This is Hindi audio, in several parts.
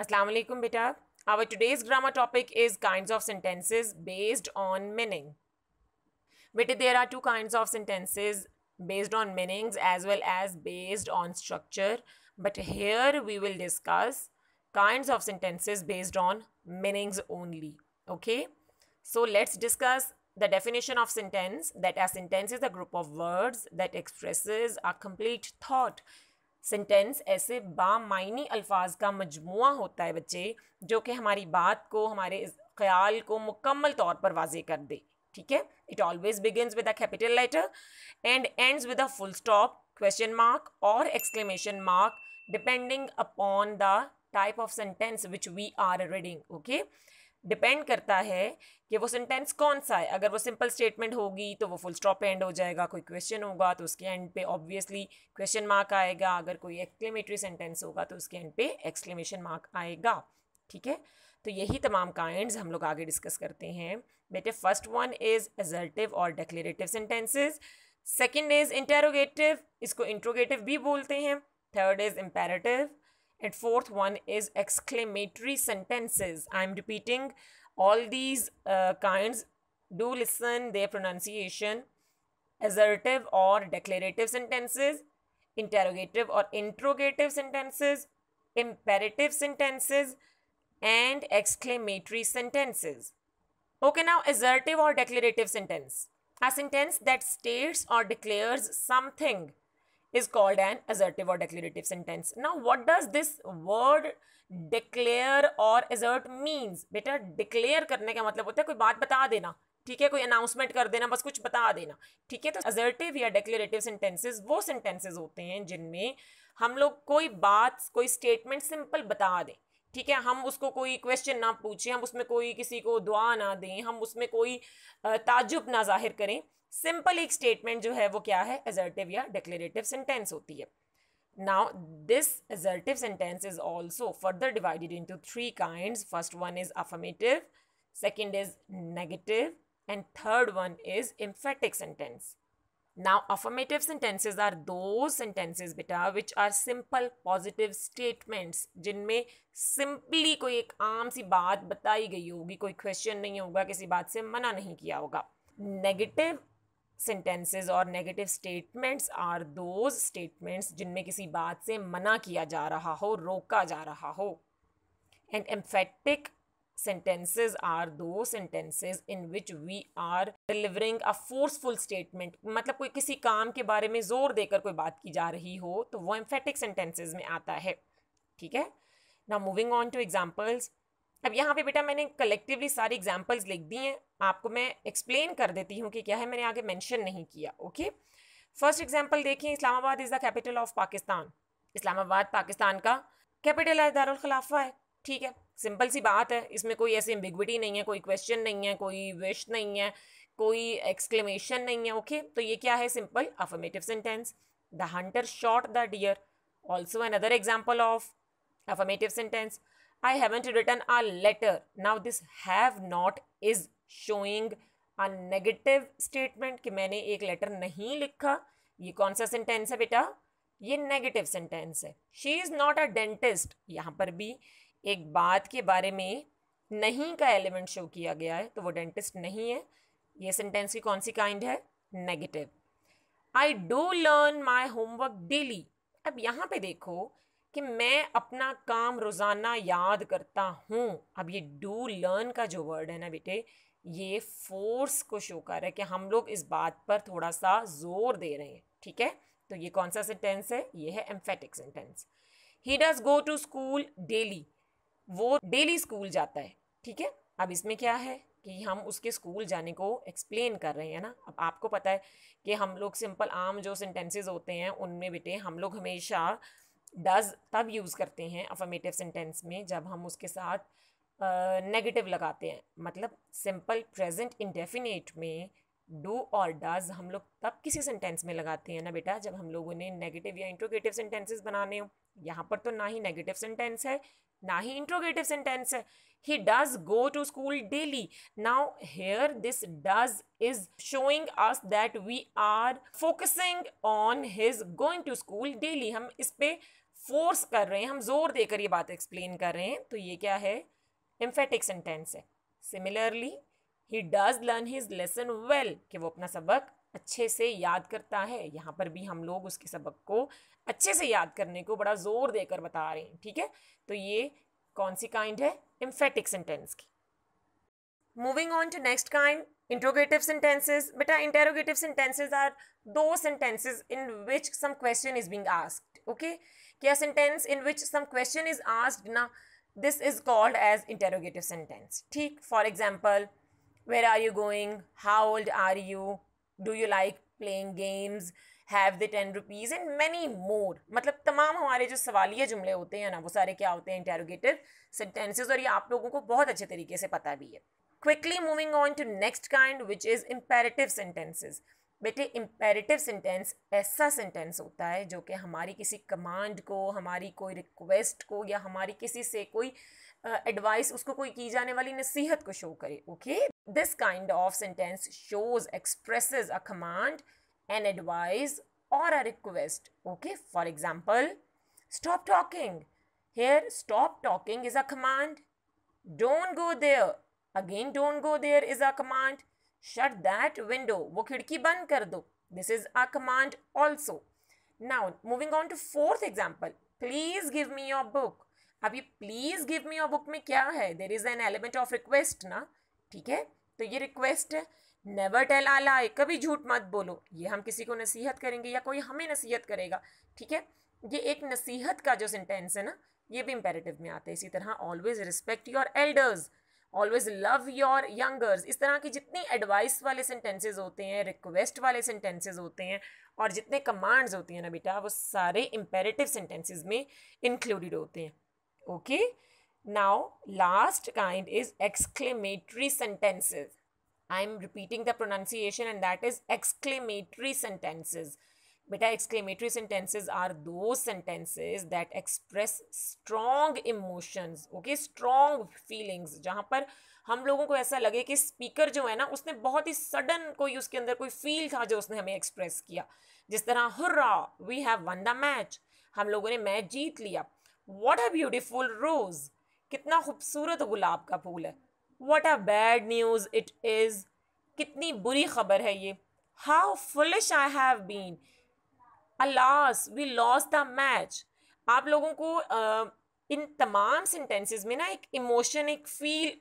Assalamu alaikum beta. Our today's grammar topic is kinds of sentences based on meaning. Beta, there are two kinds of sentences based on meanings as well as based on structure. But here we will discuss kinds of sentences based on meanings only. Okay. So let's discuss the definition of sentence that a sentence is a group of words that expresses a complete thought sentence ऐसे बामायनी अल्फाज का मजमु होता है बच्चे, जो कि हमारी बात को, हमारे ख्याल को मुकम्मल तौर पर वाजे कर दे, ठीक है? It always begins with a capital letter and ends with a full stop question mark और exclamation mark depending upon the type of sentence which we are reading okay depend करता है कि वो सेंटेंस कौन सा है। अगर वो सिंपल स्टेटमेंट होगी तो वो फुल स्टॉप एंड हो जाएगा, कोई क्वेश्चन होगा तो उसके एंड पे ऑब्वियसली क्वेश्चन मार्क आएगा। अगर कोई एक्सक्लेमेटरी सेंटेंस होगा तो उसके एंड पे एक्सक्लेमेशन मार्क आएगा। ठीक है? तो यही तमाम काइंड्स हम लोग आगे डिस्कस करते हैं। बेटे फ़र्स्ट वन इज़ एजर्टिव और declarative sentences second is interrogative इसको इंट्रोगेटिव भी बोलते हैं। Third is imperative and fourth one is exclamatory sentences. I'm repeating all these uh, kinds do listen their pronunciation assertive or declarative sentences interrogative or interrogative sentences imperative sentences and exclamatory sentences. Okay now assertive or declarative sentence. A sentence that states or declares something is called an assertive or declarative sentence. Now, what does this word declare or assert means? बेटा declare करने का मतलब होता है कोई बात बता देना ठीक है कोई अनाउंसमेंट कर देना बस कुछ बता देना ठीक है तो असर्टिव या डेक्लेरेटिव सेंटेंसेस वो सेंटेंसेस होते हैं जिनमें हम लोग कोई बात कोई स्टेटमेंट सिंपल बता दें ठीक है हम उसको कोई क्वेश्चन ना पूछें हम उसमें कोई किसी को दुआ ना दें हम उसमें कोई ताजुब ना ज़ाहिर करें सिंपल एक स्टेटमेंट जो है वो क्या है? एजर्टिव या डिक्लेरेटिव सेंटेंस होती है। Now this assertive sentence is also further divided into three kind first one is affirmative second is negative and third one is emphatic sentence now affirmative sentences are those sentences बेटा which are simple positive statements जिनमें सिंपली कोई एक आम सी बात बताई गई होगी, कोई क्वेश्चन नहीं होगा, किसी बात से मना नहीं किया होगा। नेगेटिव सेंटेंसेस और negative statements are those statements जिनमें किसी बात से मना किया जा रहा हो, रोका जा रहा हो। And emphatic sentences are those sentences in which we are delivering a forceful statement मतलब कोई किसी काम के बारे में ज़ोर देकर कोई बात की जा रही हो तो वो एम्फेटिक सेंटेंसेज में आता है। ठीक है? ना मूविंग ऑन टू एग्जाम्पल्स अब यहाँ पे बेटा मैंने कलेक्टिवली सारी एग्जाम्पल्स लिख दी हैं। आपको मैं एक्सप्लेन कर देती हूँ कि क्या है, मैंने आगे मैंशन नहीं किया ओके फ़र्स्ट एग्ज़ाम्पल देखिए Islamabad is the capital of Pakistan. Islamabad, Pakistan का कैपिटल है दारुलखलाफा है, ठीक है? सिंपल सी बात है, इसमें कोई ऐसी एम्बिगविटी नहीं है, कोई क्वेश्चन नहीं है, कोई विश नहीं है, कोई एक्सक्लेमेशन नहीं है ओके तो ये क्या है simple affirmative sentence the hunter shot the deer also another example of affirmative sentence I haven't written a letter. Now this have not is showing a negative statement कि मैंने एक लेटर नहीं लिखा। ये कौन सा सेंटेंस है बेटा? ये नेगेटिव सेंटेंस है। She is not a dentist यहाँ पर भी एक बात के बारे में नहीं का एलिमेंट शो किया गया है तो वो डेंटिस्ट नहीं है। ये सेंटेंस की कौन सी काइंड है? Negative I do learn my homework daily अब यहाँ पे देखो कि मैं अपना काम रोज़ाना याद करता हूँ। अब ये डू लर्न का जो वर्ड है ना बेटे, ये फोर्स को शो कर रहा है कि हम लोग इस बात पर थोड़ा सा ज़ोर दे रहे हैं, ठीक है? तो ये कौन सा सेंटेंस है? ये है emphatic sentence he does go to school daily वो डेली स्कूल जाता है, ठीक है? अब इसमें क्या है कि हम उसके स्कूल जाने को एक्सप्लेन कर रहे हैं ना? अब आपको पता है कि हम लोग सिंपल आम जो सेंटेंसेस होते हैं, उनमें बेटे हम लोग हमेशा डज तब यूज़ करते हैं अफर्मेटिव सेंटेंस में जब हम उसके साथ नेगेटिव uh, लगाते हैं। मतलब सिंपल प्रेजेंट इंडेफिनेट में डू और डज हम लोग तब किसी सेंटेंस में लगाते हैं ना बेटा? जब हम लोगों ने नेगेटिव या इंट्रोगेटिव सेंटेंसेस बनाने हो। यहाँ पर तो ना ही नेगेटिव सेंटेंस है ना ही इंट्रोगेटिव सेंटेंस है। He does go to school daily now here this does is showing us that we are focusing on his going to school daily हम इस पे फोर्स कर रहे हैं, हम ज़ोर देकर ये बात एक्सप्लेन कर रहे हैं तो ये क्या है? एम्फेटिक सेंटेंस है। Similarly he does learn his lesson well कि वो अपना सबक अच्छे से याद करता है। यहाँ पर भी हम लोग उसके सबक को अच्छे से याद करने को बड़ा ज़ोर देकर बता रहे हैं, ठीक है? तो ये कौन सी काइंड है? एम्फेटिक सेंटेंस की। Moving on to next kind interrogative sentences बेटा interrogative sentences are those sentences in which some question is being asked okay क्या sentence in which some question is asked ना this is called as interrogative sentence ठीक for example where are you going how old are you do you like playing games have the ten rupees and many more मतलब तमाम हमारे जो सवालिया जुमले होते हैं ना, वो सारे क्या होते हैं? इंटेरोगेटिव सेंटेंसेज और ये आप लोगों को बहुत अच्छे तरीके से पता भी है। Quickly moving on to next kind which is imperative sentences बेटे इम्पेरेटिव सेंटेंस ऐसा सेंटेंस होता है जो कि हमारी किसी कमांड को हमारी कोई रिक्वेस्ट को या हमारी किसी से कोई एडवाइस uh, उसको कोई की जाने वाली नसीहत को शो करे okay this kind of sentence shows express a command an advice और a request okay for example stop talking here stop talking is a command don't go there again don't go there is a command Shut that window वो खिड़की बंद कर दो. This is a command also. Now, moving on to fourth example. Please give me your book. अब ये please give me your book में क्या है? There is an element of request ना? ठीक है? तो ये रिक्वेस्ट है। नेवर टेल आ लाए कभी झूठ मत बोलो। ये हम किसी को नसीहत करेंगे या कोई हमें नसीहत करेगा। ठीक है? ये एक नसीहत का जो सेंटेंस है ना ये भी इंपेरेटिव में आता है। इसी तरह always respect your elders always love your youngers इस तरह की जितनी एडवाइस वाले सेंटेंसेज होते हैं रिक्वेस्ट वाले सेंटेंसेज होते हैं, और जितने कमांड्स होती हैं ना बेटा, वो सारे इंपेरेटिव सेंटेंसेज में इंक्लूडेड होते हैं। Okay now last kind is exclamatory sentences I am repeating the pronunciation and that is exclamatory sentences. Beta, exclamatory sentences are those sentences that express strong emotions, okay, strong feelings, जहाँ पर हम लोगों को ऐसा लगे कि स्पीकर जो है ना उसने बहुत ही सडन कोई उसके अंदर कोई फील था जो उसने हमें एक्सप्रेस किया। जिस तरह hurrah we have won the match हम लोगों ने मैच जीत लिया। वॉट अ ब्यूटिफुल रोज कितना खूबसूरत गुलाब का फूल है। What a bad news it is कितनी बुरी खबर है ये। How foolish I have been alas we lost the match आप लोगों को uh, इन तमाम सेंटेंसेस में ना एक इमोशन एक फील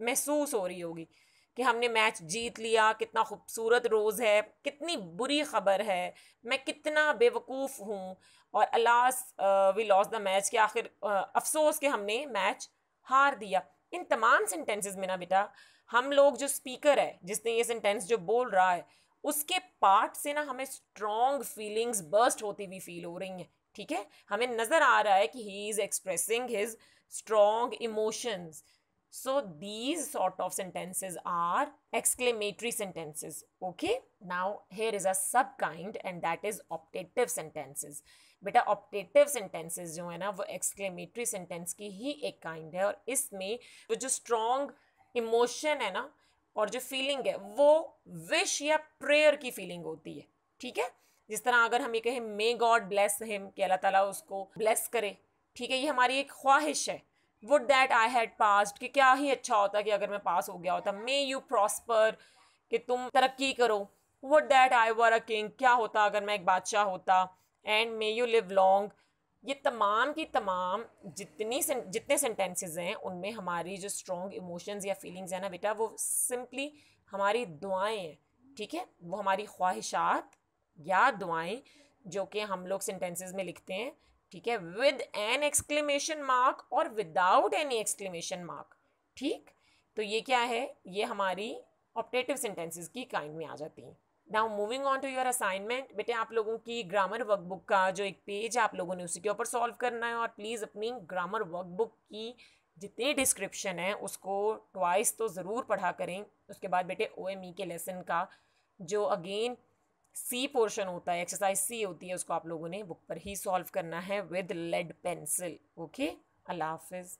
महसूस हो रही होगी कि हमने मैच जीत लिया कितना खूबसूरत रोज़ है कितनी बुरी खबर है मैं कितना बेवकूफ़ हूँ और alas we lost the match के आखिर अफसोस के हमने मैच हार दिया। इन तमाम सेंटेंसेस में ना बेटा हम लोग जो स्पीकर है जिसने ये सेंटेंस जो बोल रहा है उसके पार्ट से ना हमें स्ट्रॉन्ग फीलिंग्स बर्स्ट होती हुई फील हो रही हैं, ठीक है? हमें नज़र आ रहा है कि he is expressing his strong emotions so, these sort of sentences are exclamatory sentences, okay? Now, here is a sub kind and that is optative sentences. बेटा ऑप्टेटिव सेंटेंसेस जो है ना, वो एक्सक्लेमेटरी सेंटेंस की ही एक काइंड है और इसमें वो जो स्ट्रॉन्ग इमोशन है ना और जो फीलिंग है, वो विश या प्रेयर की फीलिंग होती है, ठीक है? जिस तरह अगर हम ये कहें मे गॉड ब्लेस हिम कि अल्लाह ताला उसको ब्लेस करे, ठीक है? ये हमारी एक ख्वाहिश है। Would that I had passed कि क्या ही अच्छा होता कि अगर मैं पास हो गया होता। मे यू प्रॉस्पर कि तुम तरक्की करो। Would that I were a king क्या होता अगर मैं एक बादशाह होता? And may you live long ये तमाम की तमाम जितनी जितने सेंटेंसेस हैं, उनमें हमारी जो स्ट्रॉन्ग इमोशंस या फीलिंग्स हैं ना बेटा, वो सिंपली हमारी दुआएँ हैं, ठीक है? वो हमारी ख्वाहिशात या दुआएँ जो कि हम लोग सेंटेंसेस में लिखते हैं, ठीक है? विद एन एक्सक्लेमेशन मार्क और विदाउट एनी एक्सक्लेमेशन मार्क ठीक? तो ये क्या है? ये हमारी ऑपरेटिव सेंटेंसेस की काइंड में आ जाती हैं। Now moving on to your assignment बेटे आप लोगों की ग्रामर वर्कबुक का जो एक पेज है आप लोगों ने उसी के ऊपर सॉल्व करना है और प्लीज़ अपनी ग्रामर वर्कबुक की जितनी डिस्क्रिप्शन है, उसको ट्वाइस तो ज़रूर पढ़ा करें। उसके बाद बेटे ओएमई के लेसन का जो अगेन सी पोर्शन होता है एक्सरसाइज सी होती है, उसको आप लोगों ने बुक पर ही सॉल्व करना है विद लेड पेंसिल ओके अल्लाह हाफिज़।